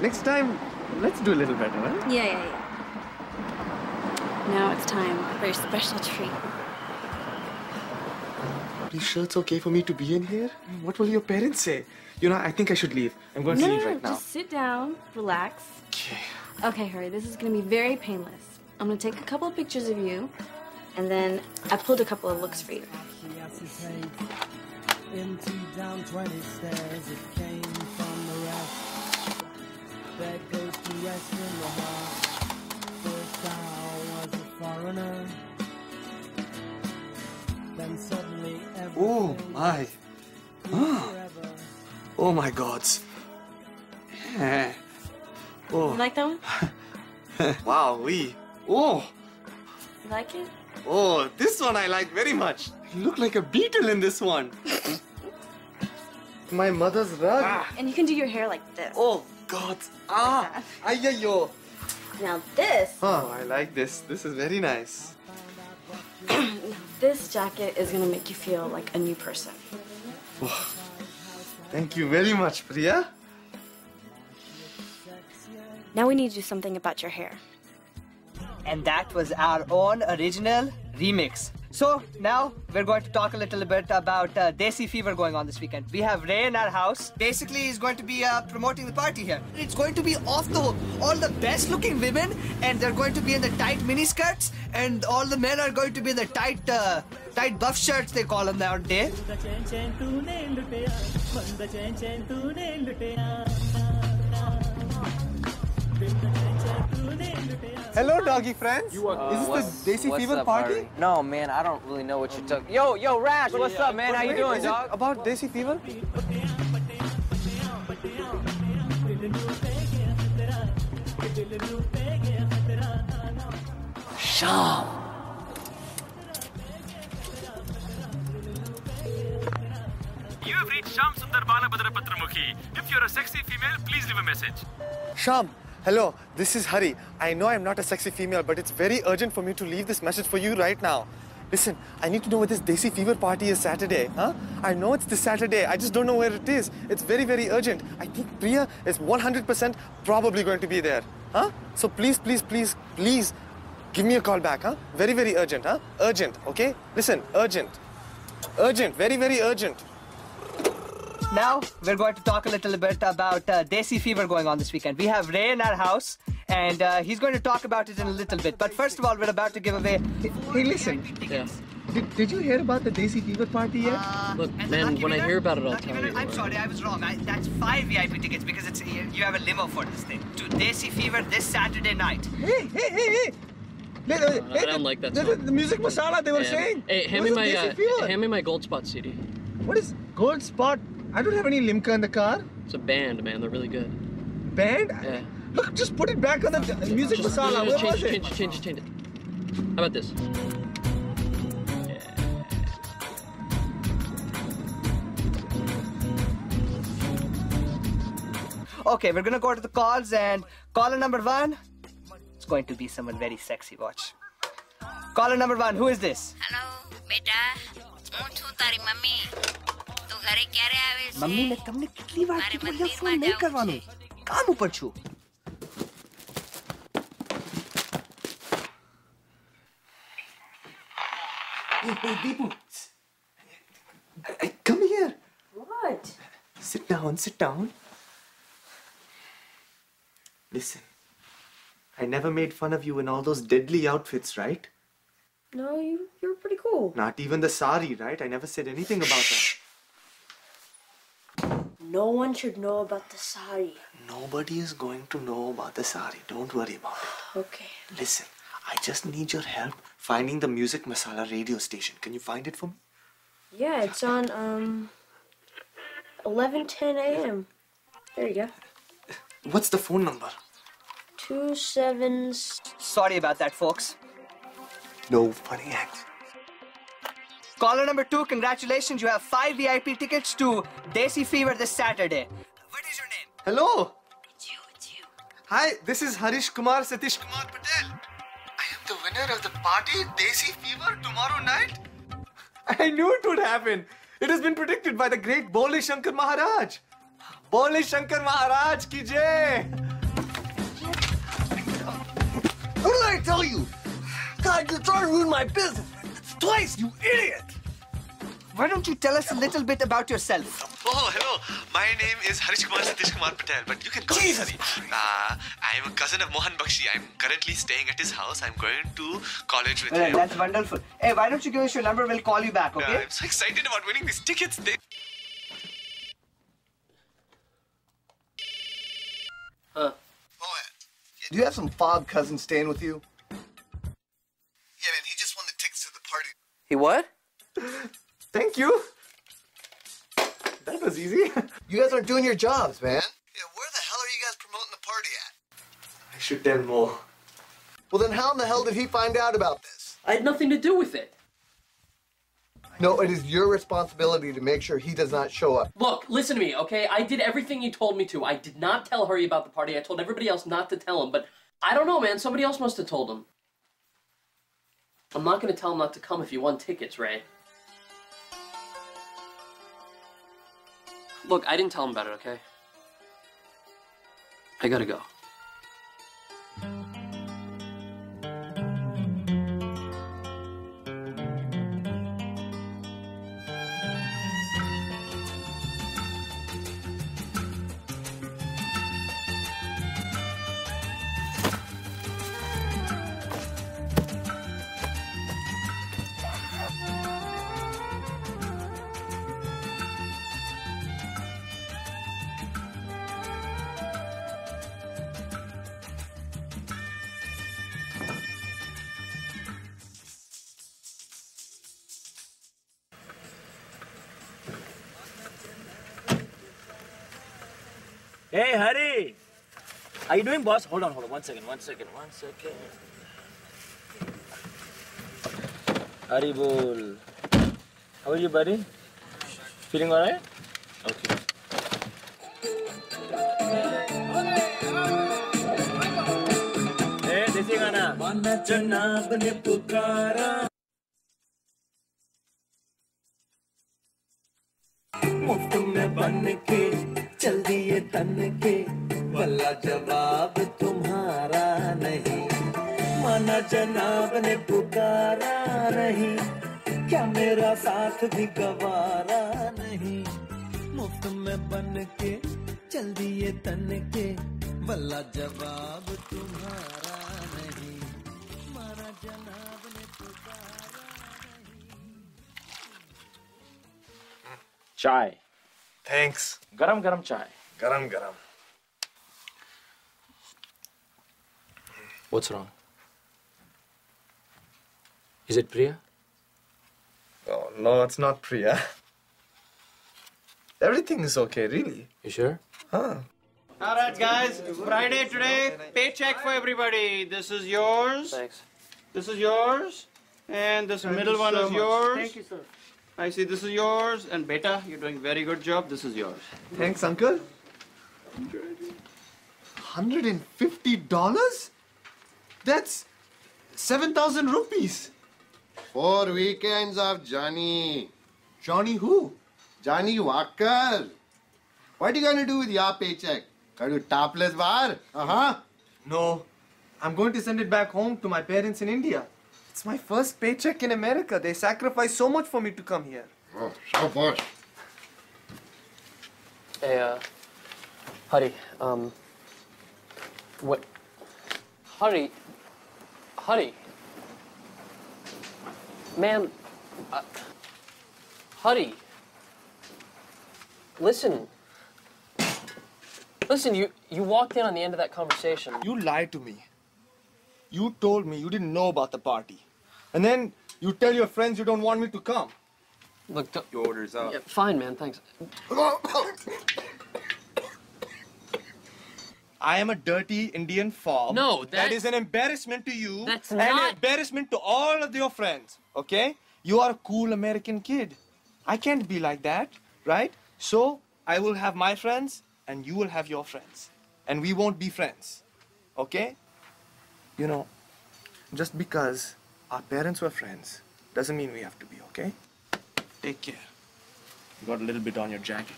Next time, let's do a little better, huh? Yeah, yeah, yeah. Now it's time for your special treat. Are you sure it's okay for me to be in here? What will your parents say? You know, I think I should leave. I'm going No, to leave no, right now. just sit down, relax. Okay. Okay, hurry. This is gonna be very painless. I'm gonna take a couple of pictures of you, and then I pulled a couple of looks for you. There goes to rest in the heart. First I was a foreigner. Then suddenly Oh my. Ah. forever. Oh my gods. Yeah. Oh. You Oh. like that one? wow, we. Oh. You like it? Oh, this one I like very much. You look like a beetle in this one. My mother's rug. And you can do your hair like this. Oh God. Ah. Ayayo. Now this, Oh, I like this. This is very nice. this jacket is gonna make you feel like a new person. Thank you very much, Priya. Now we need to do something about your hair. And that was our own original remix. So now we're going to talk a little bit about uh, Desi Fever going on this weekend. We have Ray in our house. Basically, he's going to be uh, promoting the party here. It's going to be off the hook. All the best looking women, and they're going to be in the tight mini skirts, and all the men are going to be in the tight, uh, tight buff shirts they call them nowadays. Hello, doggy friends. Is this the Desi Fever party? No, man, I don't really know what you're talking. Yo, yo, Rash, what's up, man? How you Wait, doing, is it dog? about Desi Fever? Sham. You have reached Sham Sundar Balabhadra Patramukhi. If you're a sexy female, please leave a message. Sham, hello. This is Hari. I know I'm not a sexy female, but it's very urgent for me to leave this message for you right now. Listen, I need to know where this Desi Fever party is Saturday, huh? I know it's this Saturday. I just don't know where it is. It's very, very urgent. I think Priya is 100% probably going to be there, huh? So please, please, please, please, give me a call back, huh? Very, very urgent, huh? Urgent, okay? Listen, urgent. Urgent, very, very urgent. Now we're going to talk a little bit about uh, Desi Fever going on this weekend. We have Ray in our house, and uh, he's going to talk about it in a little bit. But first of all, we're about to give away. Hey, listen. Yeah. Did, did you hear about the Desi Fever party yet? Look, man, lucky when I hear about it, I'll tell winner- you. I'm sorry, I was wrong. I, that's five VIP tickets because it's you you have a limo for this thing. To Desi Fever this Saturday night. Hey, hey, hey, hey! The, the- Uh, I don't like that song. the, the music masala they were Yeah. saying. Hey, hand me my uh, hand me my gold spot CD. What is Gold Spot? I don't have any Limca in the car. It's a band, man. They're really good. Band? Yeah. Look, just put it back on the music just, masala. Just, just, change, was it? Change, change, change it. How about this? Okay, we're gonna go to the calls and caller number one. It's going to be someone very sexy. Watch. Caller number one, who is this? Hello, beta. Untu tari mami. Mummy તું ઘરે ક્યારે આવે છે mummy મેં તમને કેટલી વાર મારે કીધું અહીંયા ફોન મંદિરમાં નહીં જવું કરવાનું કામ ઉપર છું Hey, hey, Deepu. Hey, Come here. What? Sit down, sit down. Listen, I never made fun of you in all those deadly outfits, right? No, you you're pretty cool. Not even the sari, right? I never said anything about that. No one should know about the sari. Nobody is going to know about the sari. Don't worry about it. Okay. Listen, I just need your help finding the Music Masala radio station. Can you find it for me? Yeah, it's on um 11:10 a.m. There you go. What's the phone number? Two sevens. Sorry about that, folks. No funny act. Caller number two, congratulations. You have five VIP tickets to Desi Fever this Saturday. What is your name? Hello. It's you, it's you. Hi, this is Harish Kumar Satish Kumar Patel. I am the winner of the party Desi Fever tomorrow night. I knew it would happen. It has been predicted by the great Bole Shankar Maharaj. Bole Shankar Maharaj ki jai! What did I tell you? God, you're trying to ruin my business. Twice, you idiot! Why don't you tell us a little bit about yourself? Oh, hello. My name is Harish Kumar Satish Kumar Patel, but you can call Jesus me Hari. Uh, I'm a cousin of Mohan Bakshi. I'm currently staying at his house. I'm going to college with Well, him. that's wonderful. Hey, why don't you give us your number? We'll call you back, Uh, okay? I'm so excited about winning these tickets. They... Do you have some fob cousin staying with you? Yeah, man, he just won the tickets to the party. He what? Thank you. That was easy. You guys aren't doing your jobs, man. Yeah, where the hell are you guys promoting the party at? I should tell more. Well, then how in the hell did he find out about this? I had nothing to do with it. No, it is your responsibility to make sure he does not show up. Look, listen to me, okay? I did everything you told me to. I did not tell Hari about the party. I told everybody else not to tell him, but I don't know, man. Somebody else must have told him. I'm not gonna tell him not to come if you won tickets, Ray. Look, I didn't tell him about it, okay? I gotta go. Hey, Hari! How you doing, boss? Hold on, hold on. One second, one second, one second. Hari bol. How are you, buddy? Feeling alright? Okay. Desi गाना. मुफ़्त दिए के भला जवाब तुम्हारा नहीं माना जनाब ने पुकारा नहीं क्या मेरा साथ भी गवारा नहीं मुफ़्त में बन के चल दिए तन के भला जवाब तुम्हारा नहीं माना जनाब ने पुकारा Chai. Thanks. Garam garam chai. Garam garam. What's wrong? Is it Priya? Oh, no, it's not Priya. Everything is okay, really. You sure? Huh? All right, guys. Friday today. Paycheck for everybody. This is yours. Thanks. This is yours. And this middle one is yours. Thank you, sir. I see this is yours. And Beta, you're doing very good job. This is yours. Thanks, uncle. $150? That's 7,000 rupees. Four weekends of Johnny. Johnny who? Johnny Walker. What are you gonna do with your paycheck? Gonna topless bar? Uh-huh. No, I'm going to send it back home to my parents in India. It's my first paycheck in America. They sacrificed so much for me to come here. Oh, so much. Hey, uh, Hari, um, what? Hari, Hari, man, uh, Hari, listen, listen, you, you walked in on the end of that conversation. You lied to me. You told me you didn't know about the party. And then you tell your friends you don't want me to come. Look, Your order's up. yeah, fine, man, thanks. I am a dirty Indian fob. No, that that- is an embarrassment to you. That's and an not- embarrassment to all of your friends. Okay? You are a cool American kid. I can't be like that, right? So I will have my friends, and you will have your friends, and we won't be friends. Okay? You know, just because our parents were friends doesn't mean we have to be. Okay? Take care. You got a little bit on your jacket.